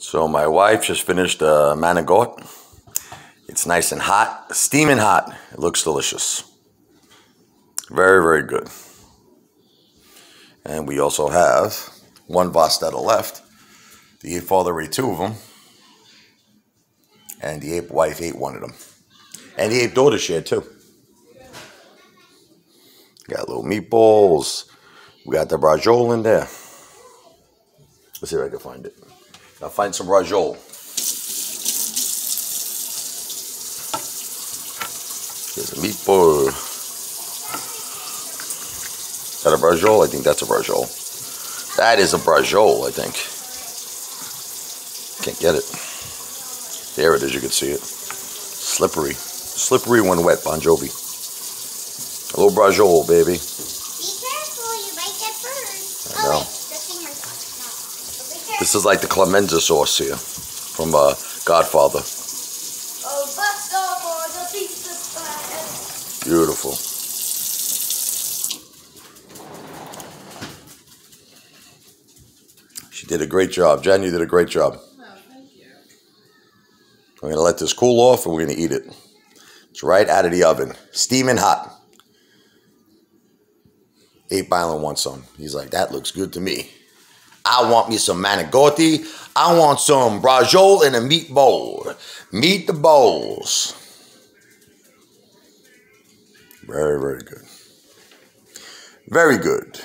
So my wife just finished uh, a manigot. It's nice and hot, steaming hot. It looks delicious. Very, very good. And we also have one Vastetta left. The ape father ate two of them. And the ape wife ate one of them. And the ape daughter shared two. Got little meatballs. We got the braciole in there. Let's see if I can find it. I'll find some braciole. There's a meatball. Is that a braciole? I think that's a braciole. That is a braciole, I think. Can't get it. There it is, you can see it. Slippery. Slippery when wet, Bon Jovi. A little braciole, baby. Be careful, you might get burned. I know. Oh, wait, the steamer sauce. No. Be careful. This is like the Clemenza sauce here from uh, Godfather. Oh, bust off all the pieces back. Beautiful. She did a great job. Jen, you did a great job. Oh, thank you. We're going to let this cool off and we're going to eat it. It's right out of the oven, steaming hot. Ape Island wants some. He's like, that looks good to me. I want me some manicotti. I want some braciole and a meat bowl. Meet the bowls. Very, very good. Very good.